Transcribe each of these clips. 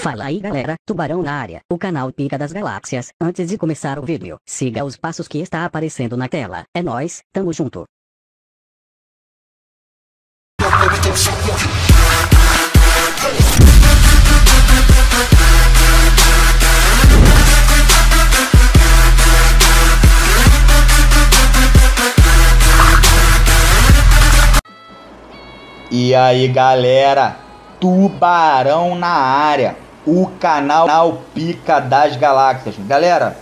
Fala aí galera, Tubarão na área, o canal Pica das Galáxias. Antes de começar o vídeo, siga os passos que está aparecendo na tela. É nóis, tamo junto. E aí galera, Tubarão na área, o canal Pica das Galáxias. Galera,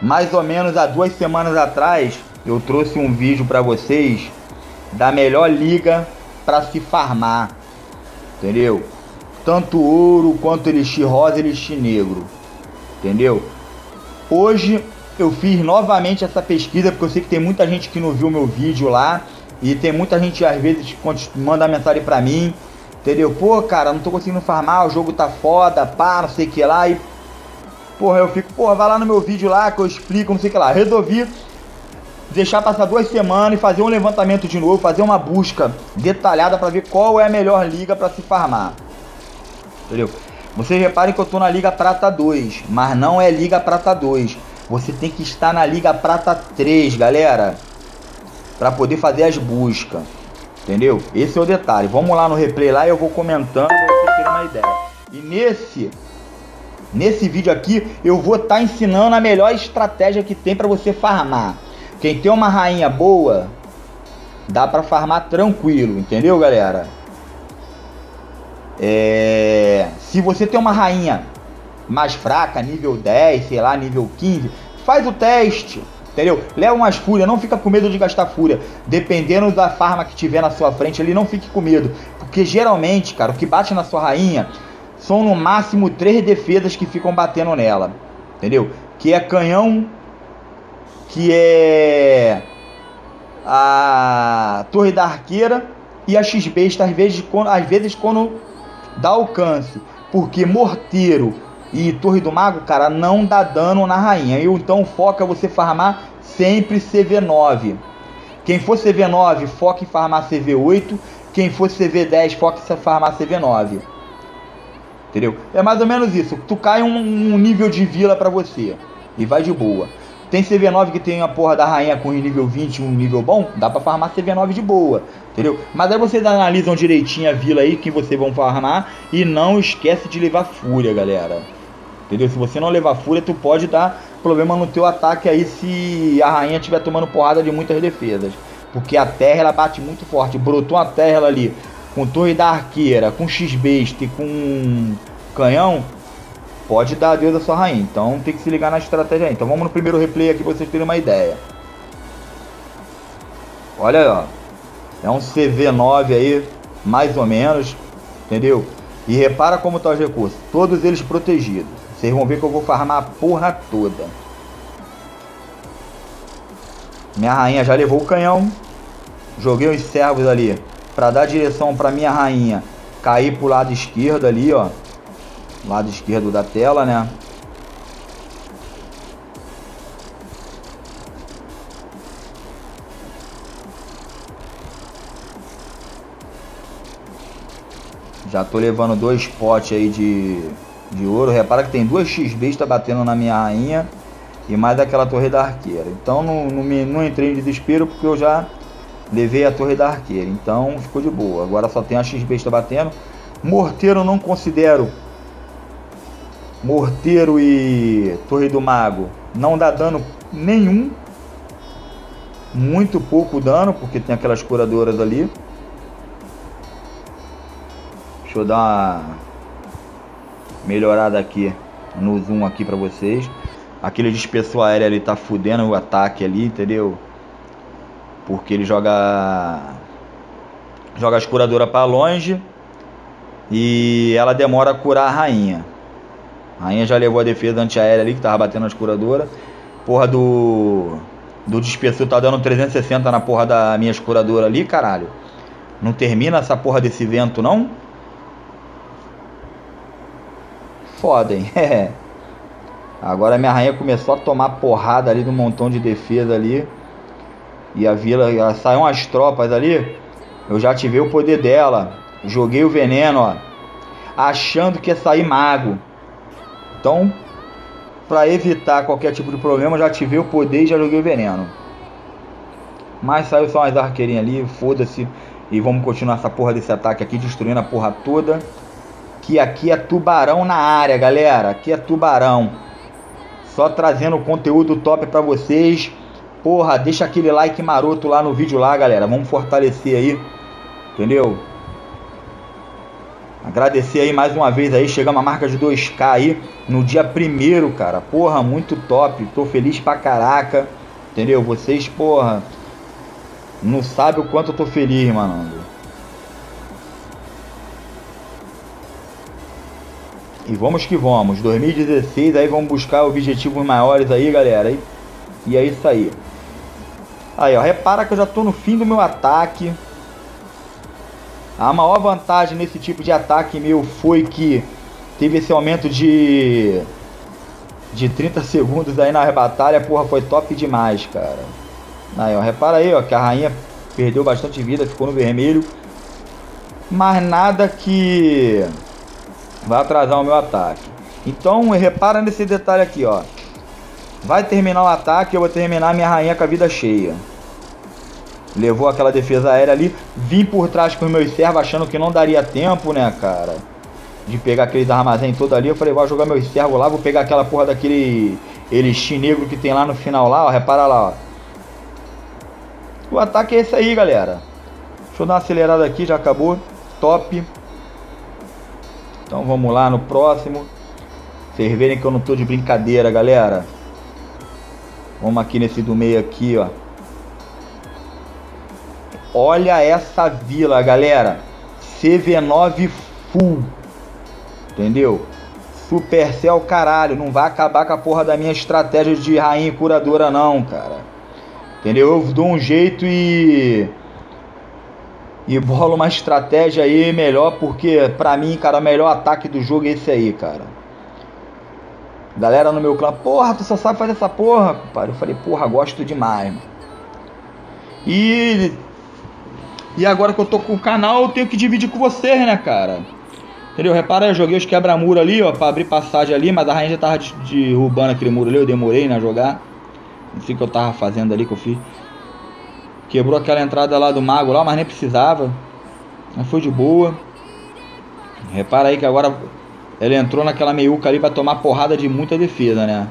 mais ou menos há duas semanas atrás eu trouxe um vídeo para vocês da melhor liga para se farmar, entendeu? Tanto ouro quanto elixir rosa e elixir negro, entendeu? Hoje eu fiz novamente essa pesquisa porque eu sei que tem muita gente que não viu meu vídeo lá e tem muita gente às vezes manda mensagem pra mim, entendeu? Pô, cara, não tô conseguindo farmar, o jogo tá foda, pá, não sei o que lá. E, porra, eu fico, porra, vai lá no meu vídeo lá que eu explico, não sei o que lá. Resolvi deixar passar duas semanas e fazer um levantamento de novo, fazer uma busca detalhada para ver qual é a melhor liga para se farmar. Entendeu? Vocês reparem que eu tô na Liga Prata 2, mas não é Liga Prata 2. Você tem que estar na Liga Prata 3, galera para poder fazer as buscas. Entendeu? Esse é o detalhe. Vamos lá no replay lá e eu vou comentando para você ter uma ideia. E nesse nesse vídeo aqui eu vou estar tá ensinando a melhor estratégia que tem para você farmar. Quem tem uma rainha boa, dá para farmar tranquilo, entendeu, galera? É... Se você tem uma rainha mais fraca, nível 10, sei lá, nível 15, faz o teste Entendeu? Leva umas fúrias, não fica com medo de gastar fúria. Dependendo da farma que tiver na sua frente ali, não fique com medo. Porque geralmente, cara, o que bate na sua rainha são no máximo três defesas que ficam batendo nela. Entendeu? Que é canhão, que é a torre da arqueira e a X-Besta, às vezes, às vezes quando dá alcance. Porque morteiro e Torre do Mago, cara, não dá dano na rainha. Eu então foca você farmar sempre CV9. Quem for CV9, foca em farmar CV8. Quem for CV10, foca em farmar CV9. Entendeu? É mais ou menos isso. Tu cai um, um nível de vila para você e vai de boa. Tem CV9 que tem a porra da rainha com nível 20, um nível bom, dá pra farmar CV9 de boa, entendeu? Mas aí vocês analisam direitinho a vila aí que vocês vão farmar e não esquece de levar fúria, galera. Entendeu? Se você não levar fúria, tu pode dar problema no teu ataque aí se a rainha estiver tomando porrada de muitas defesas. Porque a terra ela bate muito forte. Brotou a terra ali com torre da arqueira, com x-besta e com canhão, pode dar adeus à sua rainha. Então tem que se ligar na estratégia aí. Então vamos no primeiro replay aqui pra vocês terem uma ideia. Olha aí, ó. É um CV9 aí, mais ou menos, entendeu? E repara como tá os recursos, todos eles protegidos. Vocês vão ver que eu vou farmar a porra toda. Minha rainha já levou o canhão. Joguei os servos ali para dar direção para minha rainha cair pro lado esquerdo ali, ó. Lado esquerdo da tela, né? Já tô levando dois potes aí de de ouro. Repara que tem duas X-Besta batendo na minha rainha e mais aquela torre da arqueira. Então não, não, me, não entrei em desespero porque eu já levei a torre da arqueira. Então ficou de boa. Agora só tem a X-Besta batendo. Morteiro não considero. Morteiro e Torre do Mago não dá dano nenhum. Muito pouco dano, porque tem aquelas curadoras ali. Deixa eu dar uma melhorada aqui no zoom aqui para vocês. Aquele dispersor aéreo ali tá fudendo o ataque ali, entendeu? Porque ele joga joga as curadoras para longe e ela demora a curar a rainha. A rainha já levou a defesa antiaérea ali que tava batendo as curadoras. Porra do do dispersor tá dando 360 na porra da minha escuradora ali, caralho. Não termina essa porra desse vento não? Foda, hein? Agora minha rainha começou a tomar porrada ali do montão de defesa ali. E a vila, saiu umas tropas ali. Eu já ativei o poder dela. Joguei o veneno, ó. achando que ia sair mago. Então, para evitar qualquer tipo de problema, já ativei o poder e já joguei o veneno. Mas saiu só umas arqueirinhas ali, foda-se. E vamos continuar essa porra desse ataque aqui, destruindo a porra toda. Que aqui é tubarão na área, galera. Aqui é tubarão. Só trazendo conteúdo top para vocês. Porra, deixa aquele like maroto lá no vídeo lá, galera. Vamos fortalecer aí. Entendeu? Agradecer aí mais uma vez aí, chegamos a marca de 2k aí no dia primeiro, cara. Porra, muito top. Tô feliz pra caraca. Entendeu? Vocês, porra, não sabe o quanto eu tô feliz, mano. E vamos que vamos. 2016 aí vamos buscar objetivos maiores aí, galera. E, e é isso aí. Aí, ó, repara que eu já tô no fim do meu ataque. A maior vantagem nesse tipo de ataque meu foi que teve esse aumento de de 30 segundos aí na batalha, porra, foi top demais, cara. Aí, ó, repara aí, ó, que a rainha perdeu bastante vida, ficou no vermelho. Mas nada que vai atrasar o meu ataque. Então, repara nesse detalhe aqui, ó. Vai terminar o ataque, eu vou terminar minha rainha com a vida cheia. Levou aquela defesa aérea ali. Vim por trás com os meus servos achando que não daria tempo, né, cara? De pegar aqueles armazéns todo ali. Eu falei, vou jogar meus servos lá. Vou pegar aquela porra daquele elixir negro que tem lá no final lá, ó. Repara lá, ó. O ataque é esse aí, galera. Deixa eu dar uma acelerada aqui, já acabou. Top. Então vamos lá no próximo. Vocês verem que eu não tô de brincadeira, galera. Vamos aqui nesse do meio aqui, ó. Olha essa vila, galera. CV9 full. Entendeu? Supercell, caralho. Não vai acabar com a porra da minha estratégia de rainha curadora, não, cara. Entendeu? Eu dou um jeito e. E bolo uma estratégia aí melhor, porque pra mim, cara, o melhor ataque do jogo é esse aí, cara. Galera no meu clã, porra, tu só sabe fazer essa porra, compadre. Eu falei, porra, gosto demais, mano. E e agora que eu tô com o canal, eu tenho que dividir com vocês, né, cara? Entendeu? Repara, eu joguei os quebra-muro ali, ó, pra abrir passagem ali, mas a rainha já tava derrubando aquele muro ali, eu demorei, né, jogar. Não sei o que eu tava fazendo ali, que eu fiz. Quebrou aquela entrada lá do mago lá, mas nem precisava. Mas foi de boa. Repara aí que agora ela entrou naquela meiuca ali pra tomar porrada de muita defesa, né?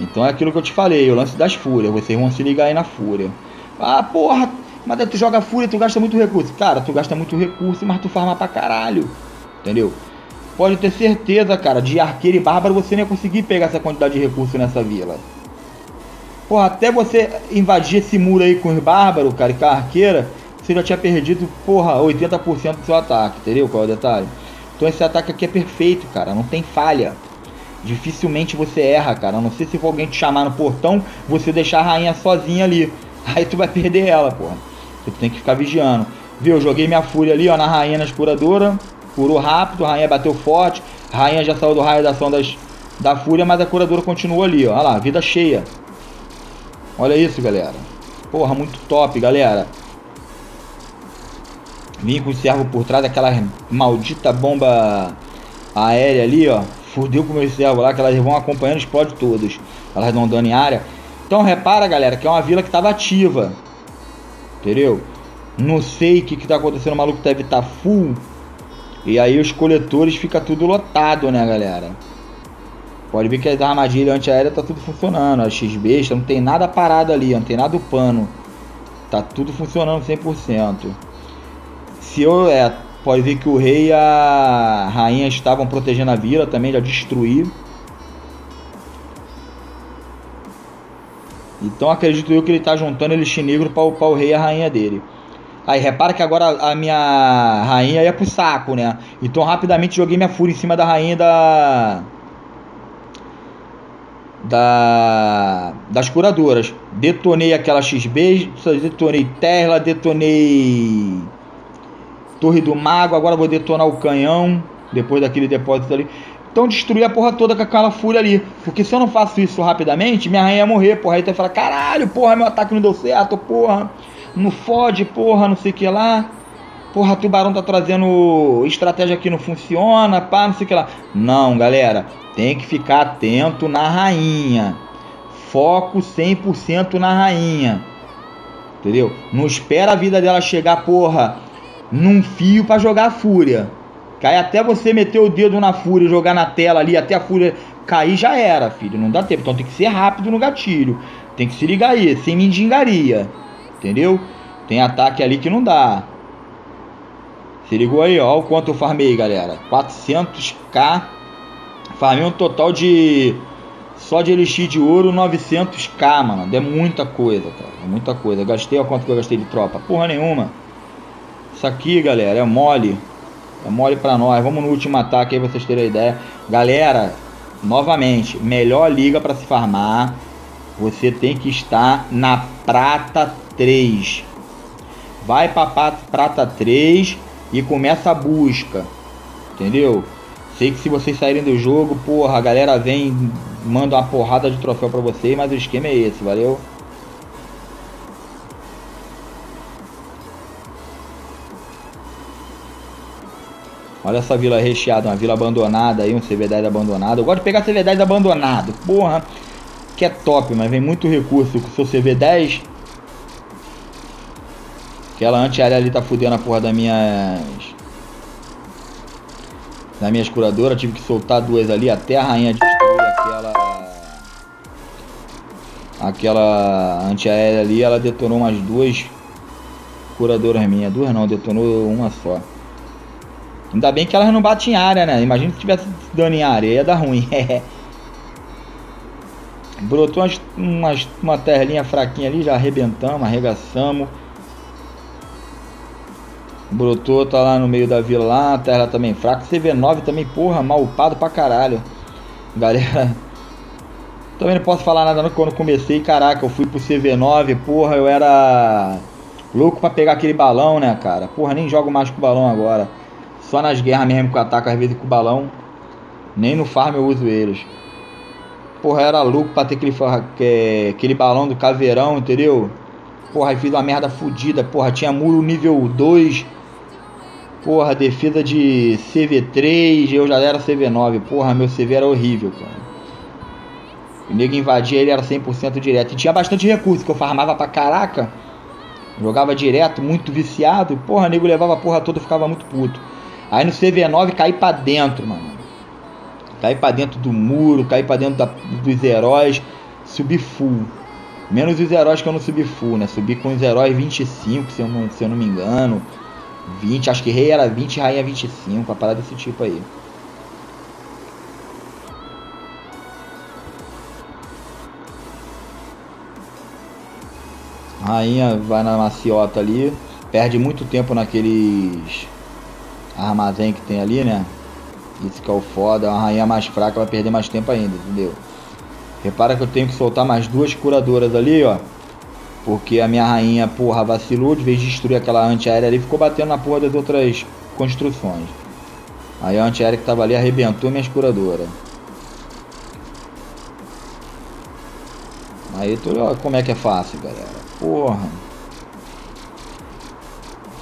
Então é aquilo que eu te falei, o lance das fúrias. Vocês vão se ligar aí na fúria. Ah, porra, mas tu joga fúria, tu gasta muito recurso. Cara, tu gasta muito recurso, mas tu farma pra caralho. Entendeu? Pode ter certeza, cara, de arqueiro e bárbaro você nem ia conseguir pegar essa quantidade de recurso nessa vila. Porra, até você invadir esse muro aí com os bárbaros, cara, e com a arqueira, você já tinha perdido, porra, 80% do seu ataque, entendeu? Qual é o detalhe? Então esse ataque aqui é perfeito, cara, não tem falha. Dificilmente você erra, cara. A não ser se for alguém te chamar no portão, você deixar a rainha sozinha ali. Aí tu vai perder ela, porra. Tu tem que ficar vigiando. Viu? Joguei minha fúria ali, ó, na rainha na escuradora. Curou rápido, a rainha bateu forte. A rainha já saiu do raio da ação das, da fúria, mas a curadora continua ali, ó. Olha lá, vida cheia. Olha isso, galera. Porra, muito top, galera. Vim com o servo por trás daquela maldita bomba aérea ali, ó. Fudeu com o meu servo lá, que elas vão acompanhando, explode todos. Elas dão dano em área. Então repara, galera, que é uma vila que estava ativa. Entendeu? Não sei o que, que tá acontecendo, o maluco deve estar tá full. E aí os coletores fica tudo lotado, né, galera? Pode ver que as armadilhas antiaéreas tá tudo funcionando. A XB não tem nada parado ali, não tem nada do pano. Tá tudo funcionando 100%. Se eu é, pode ver que o rei e a rainha estavam protegendo a vila também, já destruí. Então acredito eu que ele está juntando elixir negro para o rei e a rainha dele. Aí repara que agora a minha rainha ia pro saco, né? Então rapidamente joguei minha fúria em cima da rainha da. Da. Das curadoras. Detonei aquela XB, detonei Terra, detonei. Torre do Mago, agora vou detonar o canhão. Depois daquele depósito ali. Então destruir a porra toda com aquela fúria ali. Porque se eu não faço isso rapidamente, minha rainha ia morrer, porra. Aí tu vai falar, caralho, porra, meu ataque não deu certo, porra. Não fode, porra, não sei o que lá. Porra, tubarão tá trazendo estratégia que não funciona, pá, não sei o que lá. Não, galera, tem que ficar atento na rainha. Foco 100% na rainha. Entendeu? Não espera a vida dela chegar, porra, num fio para jogar a fúria. Cai até você meter o dedo na fúria, jogar na tela ali, até a fúria cair já era, filho. Não dá tempo. Então tem que ser rápido no gatilho. Tem que se ligar aí, sem mendigaria. Entendeu? Tem ataque ali que não dá. Se ligou aí, ó, o quanto eu farmei, galera. 400k. Farmei um total de só de elixir de ouro 900k, mano. É muita coisa, cara. É muita coisa. Gastei, ó quanto que eu gastei de tropa. Porra nenhuma. Isso aqui, galera, é mole. É mole pra nós. Vamos no último ataque aí, vocês terem a ideia. Galera, novamente, melhor liga para se farmar. Você tem que estar na prata 3. Vai pra prata 3 e começa a busca. Entendeu? Sei que se vocês saírem do jogo, porra, a galera vem, manda uma porrada de troféu pra vocês, mas o esquema é esse, valeu? Olha essa vila recheada, uma vila abandonada aí, um CV10 abandonado. Eu gosto de pegar CV10 abandonado, porra, que é top, mas vem muito recurso com o seu CV10. Aquela antiaérea ali tá fudendo a porra das minhas... Das minhas curadoras. Tive que soltar duas ali até a rainha destruir aquela... Aquela antiaérea ali, ela detonou umas duas curadoras minhas. Duas não, detonou uma só. Ainda bem que elas não batem em área, né? Imagina se tivesse dano em área, ia dar ruim. Brotou umas, umas, uma terrinha fraquinha ali, já arrebentamos, arregaçamos. Brotou, tá lá no meio da vila lá, a terra também fraca. CV9 também, porra, mal upado pra caralho. Galera, também não posso falar nada não, quando comecei, caraca, eu fui pro CV9, porra, eu era louco pra pegar aquele balão, né, cara? Porra, nem jogo mais com balão agora. Só nas guerras mesmo que eu ataco às vezes com balão. Nem no farm eu uso eles. Porra, era louco pra ter aquele, aquele balão do caveirão, entendeu? Porra, fiz uma merda fodida. Porra, tinha muro nível 2. Porra, defesa de CV3. Eu já era CV9. Porra, meu CV era horrível, cara. O nego invadia ele era 100% direto. E tinha bastante recurso que eu farmava pra caraca. Jogava direto, muito viciado. Porra, nego levava a porra toda ficava muito puto. Aí no CV9 caí pra dentro, mano. Caí pra dentro do muro, caí pra dentro da, dos heróis. Subi full. Menos os heróis que eu não subi full, né? Subi com os heróis 25, se eu não, se eu não me engano. 20, acho que rei era 20 e rainha 25, uma parada desse tipo aí. Rainha vai na maciota ali, perde muito tempo naqueles armazém que tem ali, né? Isso que é o foda, uma rainha mais fraca vai perder mais tempo ainda, entendeu? Repara que eu tenho que soltar mais duas curadoras ali, ó. Porque a minha rainha, porra, vacilou. De vez de destruir aquela antiaérea ali, ficou batendo na porra das outras construções. Aí a antiaérea que tava ali arrebentou minhas curadoras. Aí tu olha como é que é fácil, galera. Porra.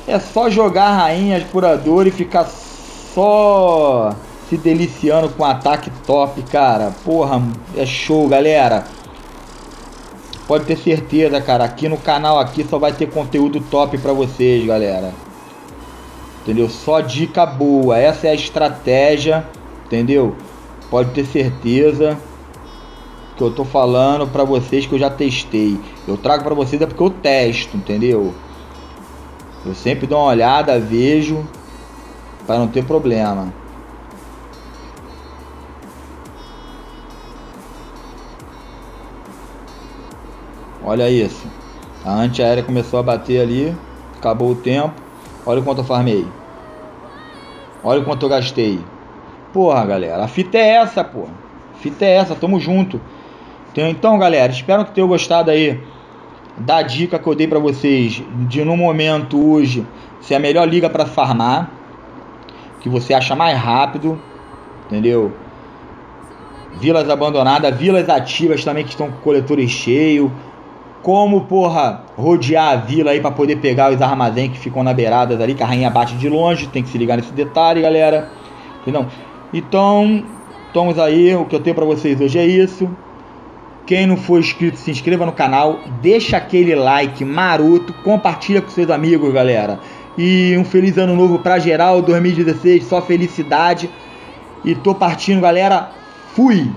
É só jogar rainhas curador e ficar só se deliciando com ataque top, cara. Porra, é show, galera. Pode ter certeza, cara. Aqui no canal aqui só vai ter conteúdo top pra vocês, galera. Entendeu? Só dica boa. Essa é a estratégia, entendeu? Pode ter certeza que eu tô falando pra vocês que eu já testei. Eu trago pra vocês é porque eu testo, entendeu? Eu sempre dou uma olhada, vejo, para não ter problema. Olha isso. A antiaérea começou a bater ali. Acabou o tempo. Olha quanto eu farmei. Olha quanto eu gastei. Porra, galera. A fita é essa, porra. A fita é essa. Tamo junto. Então, galera. Espero que tenham gostado aí da dica que eu dei para vocês de no momento hoje ser a melhor liga para farmar, que você acha mais rápido, entendeu? Vilas abandonadas, vilas ativas também que estão com coletores cheios, como, porra, rodear a vila aí para poder pegar os armazéns que ficam na beirada dali, que a rainha bate de longe, tem que se ligar nesse detalhe, galera. Entendeu? Então, estamos aí, o que eu tenho para vocês hoje é isso. Quem não for inscrito, se inscreva no canal, deixa aquele like maroto, compartilha com seus amigos, galera. E um feliz ano novo pra geral, 2016, só felicidade. E tô partindo, galera. Fui!